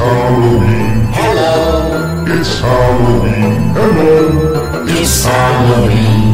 Halloween. Hello, It's Halloween. Hello. it's Halloween.